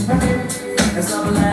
It's not a